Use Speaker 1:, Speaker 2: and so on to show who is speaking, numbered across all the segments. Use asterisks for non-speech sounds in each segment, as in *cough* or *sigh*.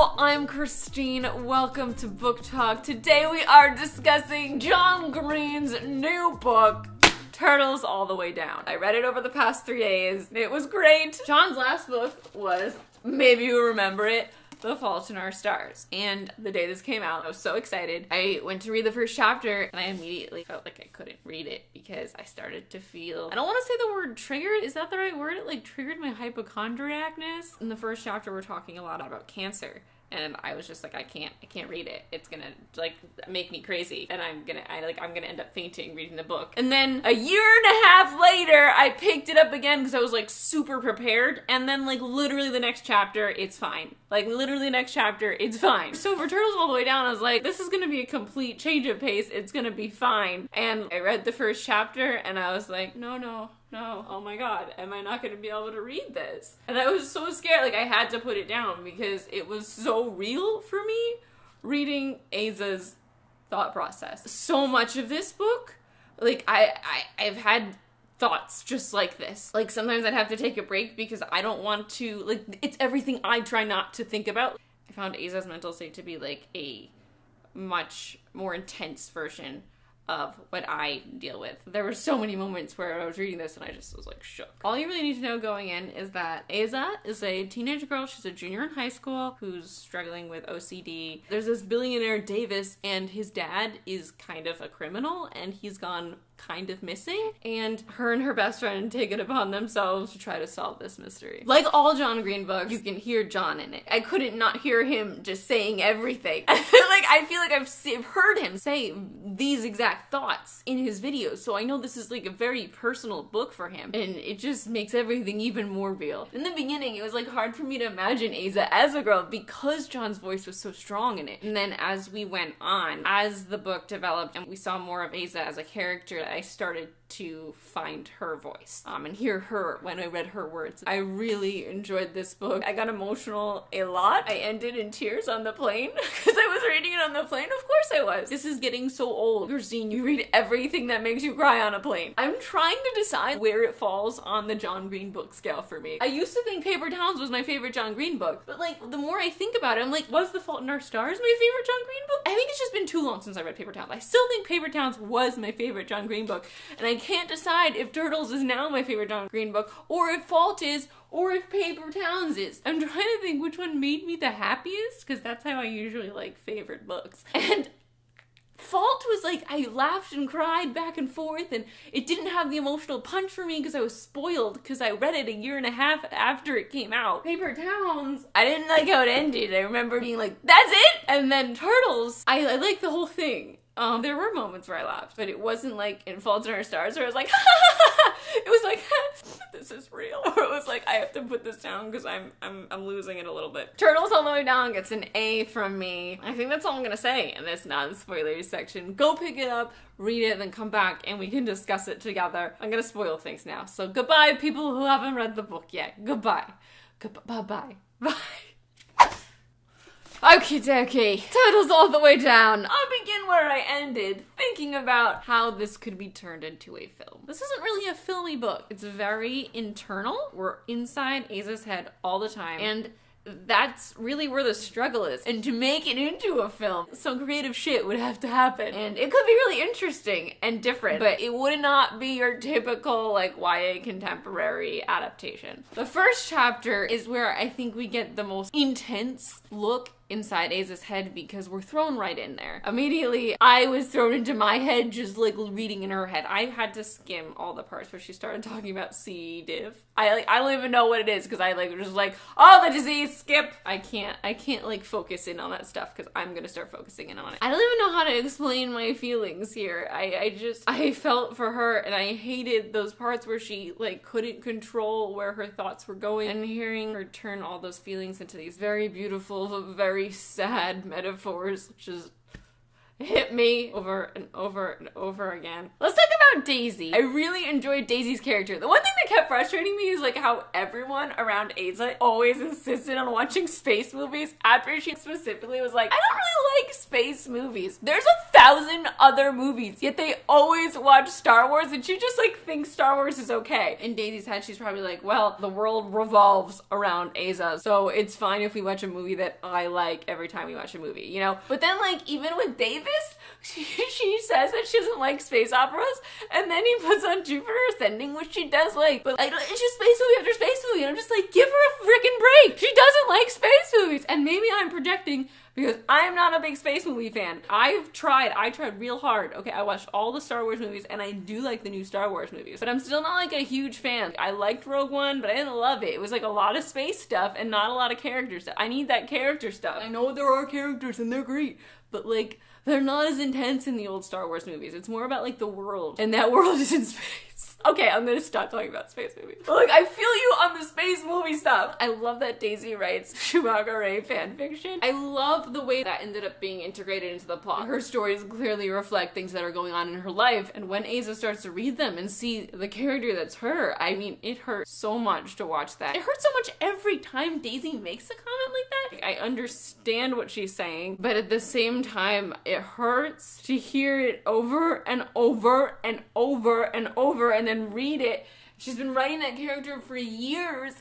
Speaker 1: I'm Christine. Welcome to Book Talk. Today we are discussing John Green's new book, Turtles All the Way Down. I read it over the past three days. It was great. John's last book was, maybe you remember it, the Fault in Our Stars. And the day this came out, I was so excited. I went to read the first chapter and I immediately felt like I couldn't read it because I started to feel I don't want to say the word triggered. Is that the right word? It like triggered my hypochondriacness. In the first chapter, we're talking a lot about cancer and I was just like, I can't, I can't read it. It's gonna like make me crazy, and I'm gonna, I like, I'm gonna end up fainting reading the book. And then a year and a half later, I picked it up again because I was like super prepared, and then like literally the next chapter, it's fine. Like literally the next chapter, it's fine. So for Turtles All the Way Down, I was like, this is gonna be a complete change of pace. It's gonna be fine. And I read the first chapter, and I was like, no, no, no, oh my god, am I not going to be able to read this? And I was so scared, like I had to put it down because it was so real for me reading Aza's thought process. So much of this book, like I, I I've had thoughts just like this. Like sometimes I'd have to take a break because I don't want to like it's everything I try not to think about. I found Aza's mental state to be like a much more intense version of what I deal with. There were so many moments where I was reading this and I just was like shook. All you really need to know going in is that Aza is a teenage girl. She's a junior in high school who's struggling with OCD. There's this billionaire Davis and his dad is kind of a criminal and he's gone kind of missing, and her and her best friend take it upon themselves to try to solve this mystery. Like all John Green books, you can hear John in it. I couldn't not hear him just saying everything. *laughs* like I feel like I've, heard him say these exact thoughts in his videos, so I know this is like a very personal book for him, and it just makes everything even more real. In the beginning, it was like hard for me to imagine Aza as a girl because John's voice was so strong in it. And then as we went on, as the book developed and we saw more of Aza as a character, I started to find her voice um, and hear her when I read her words. I really enjoyed this book. I got emotional a lot. I ended in tears on the plane *laughs* because I was reading it on the plane. Of course I was. This is getting so old. Christine, you read everything that makes you cry on a plane. I'm trying to decide where it falls on the John Green book scale for me. I used to think Paper Towns was my favorite John Green book, but like the more I think about it, I'm like, was The Fault in Our Stars my favorite John Green book? I think it's just been too long since I read Paper Towns. I still think Paper Towns was my favorite John Green book, and I can't decide if Turtles is now my favorite John Green book, or if Fault is, or if Paper Towns is. I'm trying to think which one made me the happiest, because that's how I usually like favorite books. *laughs* And Fault was like I laughed and cried back and forth, and it didn't have the emotional punch for me because I was spoiled because I read it a year and a half after it came out. Paper Towns, I didn't like how it ended. I remember being like, "That's it," and then Turtles, I, I like the whole thing. Um, there were moments where I laughed, but it wasn't like in Fault in Our Stars where I was like, *laughs* it was like, *laughs* this is real. Or it was like, I have to put this down because I'm, I'm, I'm losing it a little bit. Turtles All the Way Down gets an A from me. I think that's all I'm gonna say in this non-spoilery section. Go pick it up, read it, then come back and we can discuss it together. I'm gonna spoil things now. So goodbye, people who haven't read the book yet. Goodbye. Goodbye. Bye. Bye. *laughs* Okie dokie. Turtles all the way down. I'll begin where I ended, thinking about how this could be turned into a film. This isn't really a filmy book. It's very internal. We're inside Aza's head all the time. And that's really where the struggle is. And to make it into a film, some creative shit would have to happen. And it could be really interesting and different, but it would not be your typical, like, YA contemporary adaptation. The first chapter is where I think we get the most intense look inside Aza's head because we're thrown right in there. Immediately, I was thrown into my head just like reading in her head. I had to skim all the parts where she started talking about C. diff. I like I don't even know what it is because I like was just like, oh the disease, skip. I can't I can't like focus in on that stuff because I'm gonna start focusing in on it. I don't even know how to explain my feelings here. I, I just I felt for her and I hated those parts where she like couldn't control where her thoughts were going and hearing her turn all those feelings into these very beautiful, very sad metaphors just hit me over and over and over again. Let's talk about Daisy. I really enjoyed Daisy's character. The one thing that kept frustrating me is like how everyone around Aza always insisted on watching space movies after she specifically was like, I don't really like space movies. There's a thousand other movies, yet they always watch Star Wars and she just like thinks Star Wars is okay. In Daisy's head, she's probably like, well, the world revolves around Aza, so it's fine if we watch a movie that I like every time we watch a movie, you know? But then like even with She, *laughs* she says that she doesn't like space operas, and then he puts on Jupiter Ascending, which she does like, but like, it's just space movie after space movie, and I'm just like, give her a freaking break. She doesn't like space movies, and maybe I'm projecting because I'm not a big space movie fan. I've tried, I tried real hard. Okay, I watched all the Star Wars movies and I do like the new Star Wars movies, but I'm still not like a huge fan. I liked Rogue One, but I didn't love it. It was like a lot of space stuff and not a lot of character stuff. I need that character stuff. I know there are characters and they're great, but like they're not as intense in the old Star Wars movies. It's more about like the world, and that world is in space. Okay, I'm gonna stop talking about space movies. Like, I feel you on the space movie stuff. I love that Daisy writes Chewbacca Rey fanfiction. I love the way that ended up being integrated into the plot. Her stories clearly reflect things that are going on in her life, and when Aza starts to read them and see the character that's her, I mean, it hurts so much to watch that. It hurts so much every time Daisy makes a comment like that. I understand what she's saying, but at the same time, it hurts to hear it over and over and over and over and then read it. She's been writing that character for years.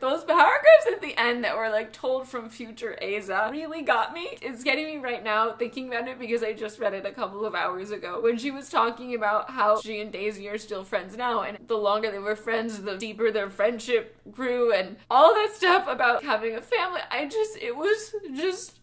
Speaker 1: Those paragraphs at the end that were like told from future Aza really got me. It's getting me right now thinking about it because I just read it a couple of hours ago when she was talking about how she and Daisy are still friends now and the longer they were friends, the deeper their friendship grew and all that stuff about having a family. I just, it was just.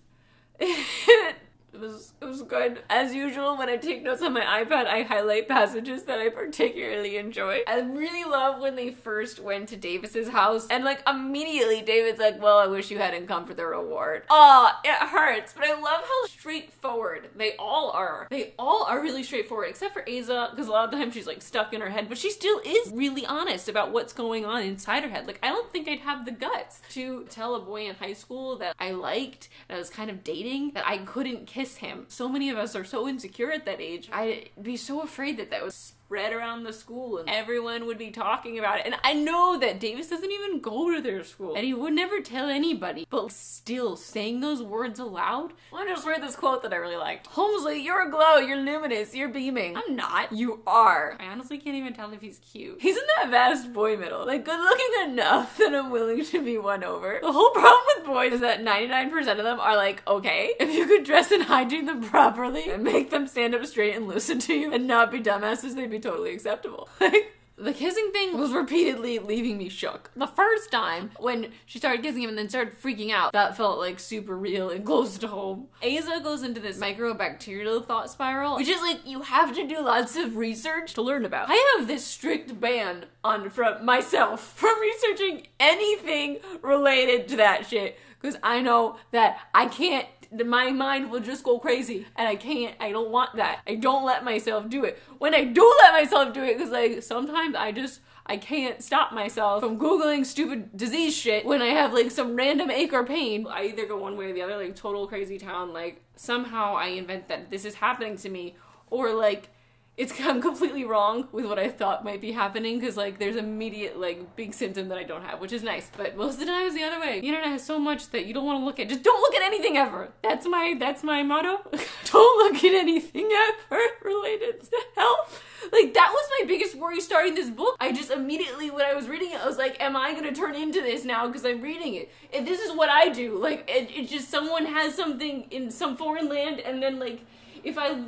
Speaker 1: *laughs* It was it was good. As usual, when I take notes on my iPad, I highlight passages that I particularly enjoy. I really love when they first went to Davis's house and like immediately Davis's like, "Well, I wish you hadn't come for the reward." Oh, it hurts, but I love how straightforward they all are. They all are really straightforward, except for Aza, because a lot of the time she's like stuck in her head, but she still is really honest about what's going on inside her head. Like I don't think I'd have the guts to tell a boy in high school that I liked, that I was kind of dating, that I couldn't kiss him. So many of us are so insecure at that age. I'd be so afraid that that was spread around the school and everyone would be talking about it. And I know that Davis doesn't even go to their school and he would never tell anybody. But still, saying those words aloud. I just read this quote that I really liked. Holmesy, you're a glow, you're luminous, you're beaming. I'm not. You are. I honestly can't even tell if he's cute. He's in that vast boy middle. Like, good looking enough that I'm willing to be won over. The whole problem with boys is that 99% of them are like, okay, if you could dress and hygiene them properly and make them stand up straight and listen to you and not be dumbasses, they'd be totally acceptable. *laughs* Like, the kissing thing was repeatedly leaving me shook. The first time, when she started kissing him and then started freaking out, that felt like super real and close to home. Aza goes into this microbacterial thought spiral, which is like you have to do lots of research to learn about. I have this strict ban on from myself *laughs* from researching anything related to that shit because I know that I can't my mind will just go crazy and I can't I don't want that. I don't let myself do it. When I do let myself do it cuz like sometimes I just I can't stop myself from googling stupid disease shit when I have like some random ache or pain. I either go one way or the other like total crazy town like somehow I invent that this is happening to me or like it's *laughs* I'm completely wrong with what I thought might be happening because like there's immediate like big symptom that I don't have, which is nice. But most of the time it's the other way. The internet has so much that you don't want to look at. Just don't look at anything ever. That's my that's my motto. *laughs* don't look at anything ever *laughs* related to health. Like that was my biggest worry starting this book. I just immediately when I was reading it, I was like, "Am I gonna turn into this now?" Because I'm reading it. And this is what I do, like it, it's just someone has something in some foreign land, and then like if I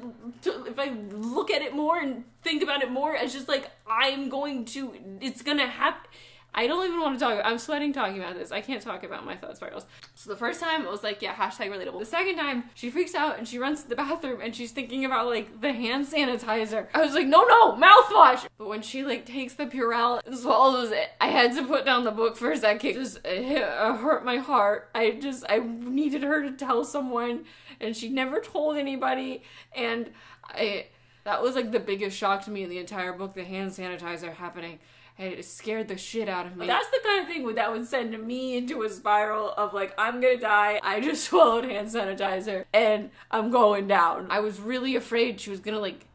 Speaker 1: if I look at it more and think about it more, it's just like I'm going to. It's gonna happen. I don't even want to talk. I'm sweating talking about this. I can't talk about my thought spirals. So the first time it was like, yeah, hashtag relatable. The second time she freaks out and she runs to the bathroom and she's thinking about like the hand sanitizer. I was like, no, no, mouthwash. But when she like takes the Purell and swallows it, I had to put down the book for a second. It just it uh, hurt my heart. I just I needed her to tell someone, and she never told anybody. And I that was like the biggest shock to me in the entire book. The hand sanitizer happening it scared the shit out of me. That's the kind of thing that would send me into a spiral of like, I'm gonna die. I just *laughs* swallowed hand sanitizer and I'm going down. I was really afraid she was gonna like,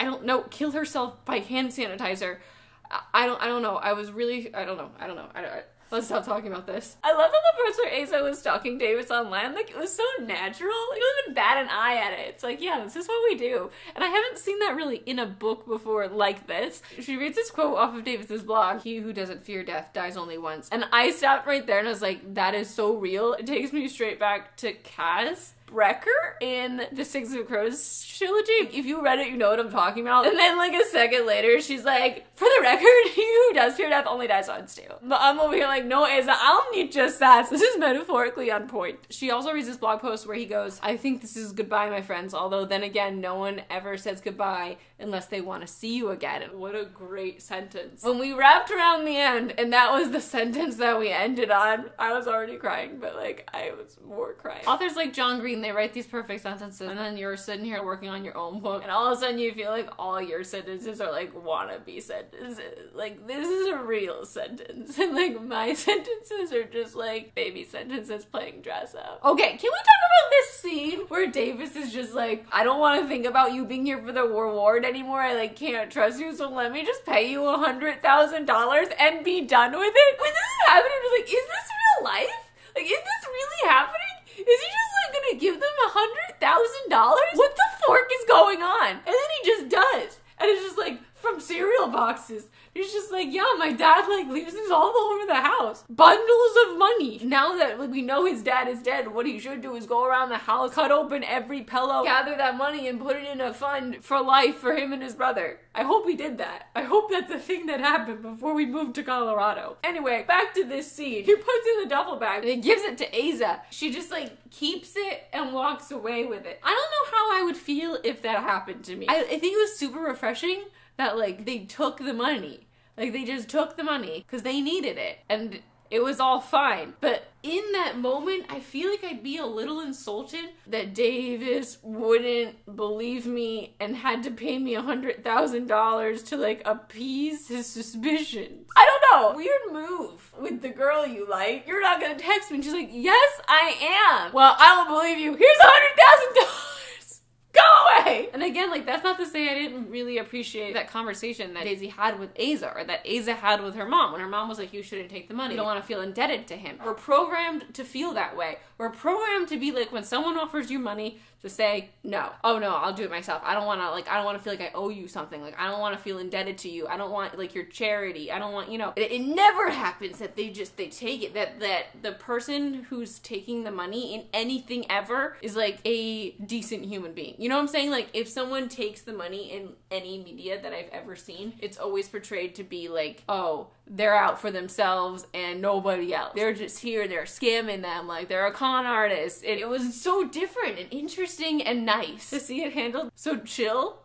Speaker 1: I don't know, kill herself by hand sanitizer. I don't I don't know. I was really I don't know. I don't know. I. I, Let's stop talking about this. I love that the parts where Aza was stalking Davis online. Like, it was so natural. Like, didn't even bat an eye at it. It's like, yeah, this is what we do. And I haven't seen that really in a book before like this. She reads this quote off of Davis's blog He who doesn't fear death dies only once. And I stopped right there and I was like, that is so real. It takes me straight back to Kaz Brekker in the Six of Crows trilogy. If you read it, you know what I'm talking about. And then, like, a second later, she's like, for the record, he *laughs* who does fear death only dies once too. But I'm over here like, no, Aza, I'll need just that. This is metaphorically on point. She also reads this blog post where he goes, I think this is goodbye, my friends. Although, then again, no one ever says goodbye unless they want to see you again. What a great sentence. When we wrapped around the end, and that was the *laughs* sentence that we ended on, I was already crying, but like, I was more crying. Authors like John Green, they write these perfect sentences, and then you're sitting here working on your own book, and all of a sudden you feel like all your sentences are like wannabe sentences. Like, this is a real sentence, *laughs* and like my *laughs* sentences are just like baby sentences playing dress up. Okay, can we talk about this scene where Davis is just like, I don't want to think about you being here for the reward anymore. I like can't trust you, so let me just pay you a hundred thousand dollars and be done with it. When this is happening, I'm just like, is this real life? Like, is this really happening? Is he just like gonna give them a hundred thousand dollars? What the fork is going on? And then he just does. And it's just like from cereal boxes. He's just like, yeah, my dad like leaves these all over the house. Bundles of money. Now that like, we know his dad is dead, what he should do is go around the house, cut open every pillow, gather that money and put it in a fund for life for him and his brother. I hope he did that. I hope that's a thing that happened before we moved to Colorado. Anyway, back to this scene. He puts in the duffel bag and he gives it to Aza. She just like keeps it and walks away with it. I don't know how I would feel if that happened to me. I, I think it was super refreshing that like they took the money. Like they just took the money because they needed it. And it was all fine. But in that moment, I feel like I'd be a little insulted that Davis wouldn't believe me and had to pay me a $100,000 to like appease his suspicions. I don't know. Weird move with the girl you like. You're not gonna text me. She's like, Yes, I am. Well, I will believe you. Here's a $100,000. And again, like that's not to say I didn't really appreciate that conversation that Daisy had with Aza or that Aza had with her mom when her mom was like, You shouldn't take the money. You don't want to feel indebted to him. We're programmed to feel that way. We're programmed to be like when someone offers you money, to say no. Oh no i'll do it myself. I don't want to like i don't want to feel like i owe you something. Like i don't want to feel indebted to you. I don't want like your charity. I don't want you know. It, it, never happens that they just they take it that that the person who's taking the money in anything ever is like a decent human being. You know what i'm saying? Like if someone takes the money in any media that i've ever seen it's always portrayed to be like oh they're out for themselves and nobody else. They're just here, they're scamming them, like they're a con artist. And it was so different and interesting and nice to see it handled so chill.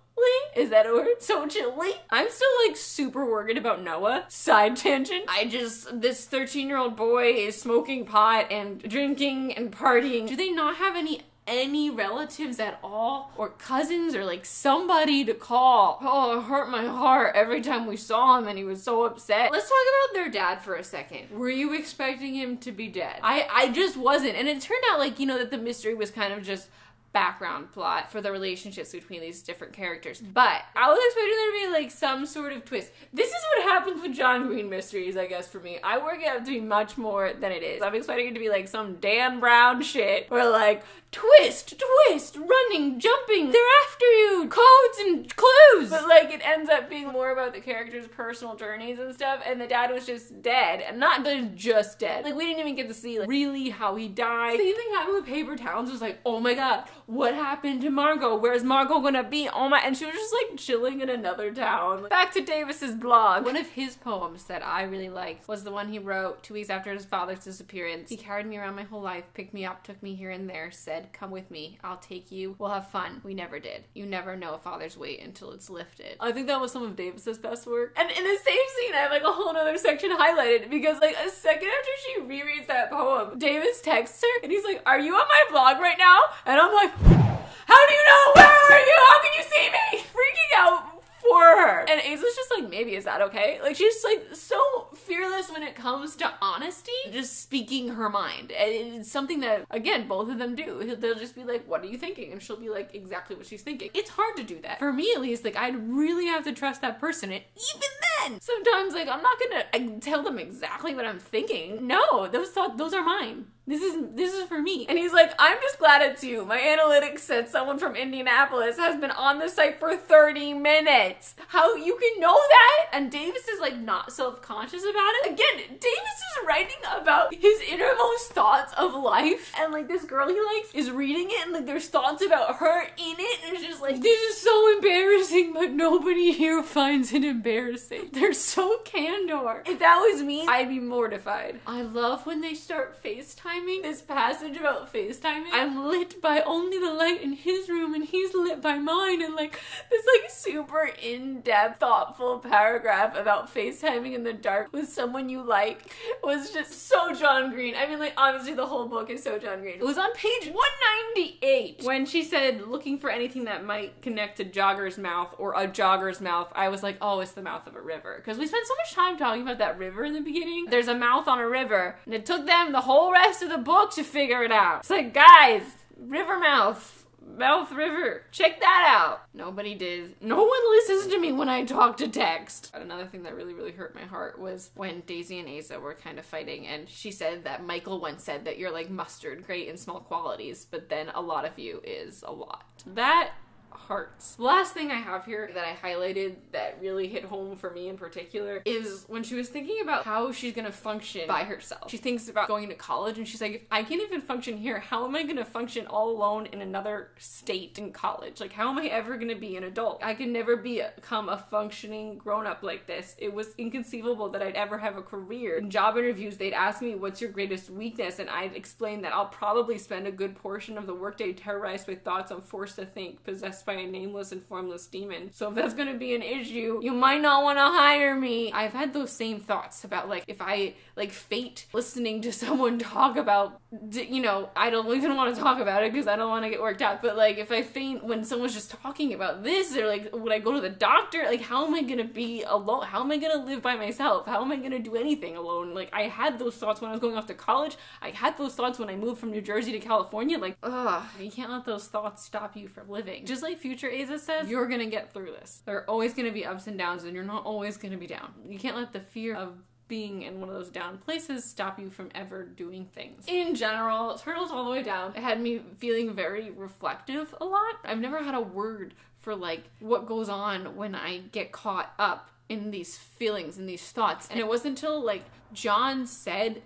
Speaker 1: Is that a word? So chilly. I'm still like super worried about Noah. Side tangent. I just, this 13 year old boy is smoking pot and drinking and partying. Do they not have any any relatives at all or cousins or like somebody to call. Oh, it hurt my heart every time we saw him and he was so upset. Let's talk about their dad for a second. Were you expecting him to be dead? I I just wasn't. And it turned out like, you know, that the mystery was kind of just background plot for the relationships between these different characters. But I was expecting there to be like some sort of twist. This is what happens with John Green mysteries, I guess, for me. I work it out to be much more than it is. I'm expecting it to be like some Dan Brown shit where like twist, twist, running, jumping, they're after you, codes and clues. But like it ends up being more about the characters' personal journeys and stuff, and the dad was just dead, and not just dead. Like we didn't even get to see like really how he died. Same thing happened with Paper Towns. Was like, oh my god, what happened to Margot? Where's Margot gonna be? Oh my, and she was just like chilling in another town. Back to Davis's blog. One of his poems that I really liked was the one he wrote two weeks after his father's disappearance. He carried me around my whole life, picked me up, took me here and there, said said, Come with me, I'll take you, we'll have fun. We never did. You never know a father's weight until it's lifted. I think that was some of Davis's best work. And in the same scene, I have like a whole other section highlighted because like a second after she rereads that poem, Davis texts her and he's like, Are you on my blog right now? And I'm like, How do you know? Where are you? How can you see me? Freaking out for her. And Aza's just like, maybe is that okay? Like she's like so fearless when it comes to honesty, just speaking her mind. And it's something that again, both of them do. They'll just be like, what are you thinking? And she'll be like exactly what she's thinking. It's hard to do that. For me at least, like I'd really have to trust that person. And even then, sometimes like I'm not gonna tell them exactly what I'm thinking. No, those thoughts those are mine. This is this is for me. And he's like, I'm just glad it's you. My analytics said someone from Indianapolis has been on the site for 30 minutes. How you can know that? And Davis is like not self-conscious about it. Again, Davis is writing about his innermost thoughts of life. And like this girl he likes is reading it and like there's thoughts about her in it. And it's just like, this is so embarrassing, but nobody here finds it embarrassing. They're so candor. If that was me, I'd be mortified. I love when they start FaceTiming this passage about FaceTiming. I'm lit by only the light in his room and he's lit by mine and like this like super in-depth thoughtful paragraph about FaceTiming in the dark with someone you like was just so John Green. I mean like obviously the whole book is so John Green. It was on page 198 when she said looking for anything that might connect to Jogger's mouth or a jogger's mouth. I was like, oh, it's the mouth of a river. Because we spent so much time talking about that river in the beginning. There's a mouth on a river and it took them the whole rest of the book to figure it out. It's like, guys, river Mouth Mouth River. Check that out. Nobody did. No one listens to me when I talk to text. Another thing that really, really hurt my heart was when Daisy and Aza were kind of fighting, and she said that Michael once said that you're like mustard, great in small qualities, but then a lot of you is a lot. That hearts. The last thing I have here that I highlighted that really hit home for me in particular is when she was thinking about how she's gonna function by herself. She thinks about going to college and she's like, if I can't even function here, how am I gonna function all alone in another state in college? Like, how am I ever gonna be an adult? I could never become a functioning grown up like this. It was inconceivable that I'd ever have a career. In job interviews, they'd ask me, What's your greatest weakness? And I'd explain that I'll probably spend a good portion of the workday terrorized with thoughts I'm forced to think, possessed by a nameless and formless demon. So if that's gonna be an issue, you might not wanna hire me. I've had those same thoughts about like if I like fate listening to *laughs* someone talk about, you know, I don't even wanna talk about it because I don't wanna get worked out. But like if I faint when someone's just talking about this, or like would I go to the doctor? Like how am I gonna be alone? How am I gonna live by myself? How am I gonna do anything alone? Like I had those thoughts when I was going off to college. I had those thoughts when I moved from New Jersey to California. Like, ugh, you can't let those thoughts stop you from living. Just like future Aza says, you're gonna get through this. There are always gonna be ups and downs, and you're not always gonna be down. You can't let the fear of being in one of those down places stop you from ever doing things. In general, Turtles All the Way Down it had me feeling very reflective a lot. I've never had a word for like what goes on when I get caught up in these feelings and these thoughts. And it wasn't until like John said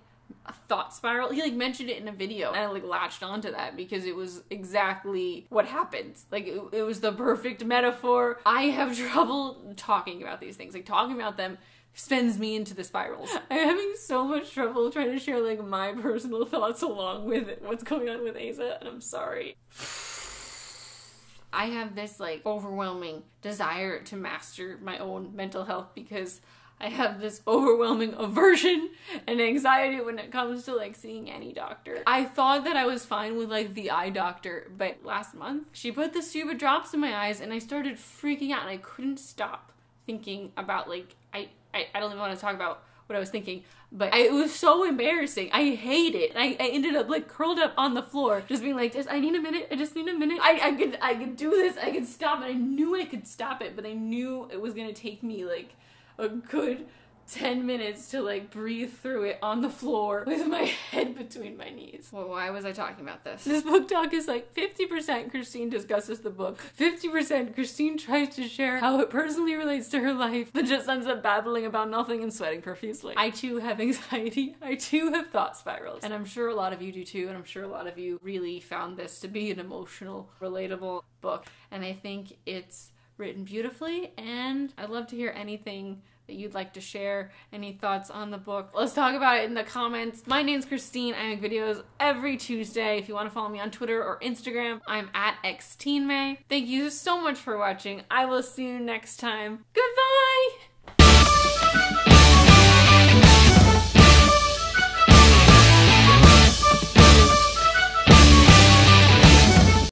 Speaker 1: a thought spiral. He like mentioned it in a video and I like latched onto that because it was exactly what happened. Like it, it, was the perfect metaphor. I have *laughs* trouble talking about these things. Like talking about them spins me into the spirals. *laughs* I'm having so much trouble trying to share like my personal thoughts along with what's going on with Aza and I'm sorry. I have this like overwhelming desire to master my own mental health because I have this overwhelming aversion and anxiety when it comes to like seeing any doctor. I thought that I was fine with like the eye doctor, but last month she put the stupid drops in my eyes and I started freaking out and I couldn't stop thinking about like I I, I don't even want to talk about what I was thinking, but I, it was so embarrassing. I hate it. I, I ended up like curled up on the floor, just being like, "Just I need a minute. I just need a minute. I, I could I could do this. I could stop it. I knew I could stop it, but I knew it was gonna take me like a good 10 minutes to like breathe through it on the floor with my *laughs* head between my knees. Well, why was I talking about this? This book talk is like 50% Christine discusses the book, 50% Christine tries to share how it personally relates to her life, but just ends up babbling about nothing and sweating profusely. I too have anxiety. *laughs* I too have thought spirals. And I'm sure a lot of you do too, and I'm sure a lot of you really found this to be an emotional, relatable book. And I think it's written beautifully, and I'd love to hear anything that you'd like to share, any thoughts on the book. Let's talk about it in the comments. My name's Christine. I make videos every Tuesday. If you want to follow me on Twitter or Instagram, I'm at xtinemay. Thank you so much for watching. I will see you next time. Goodbye!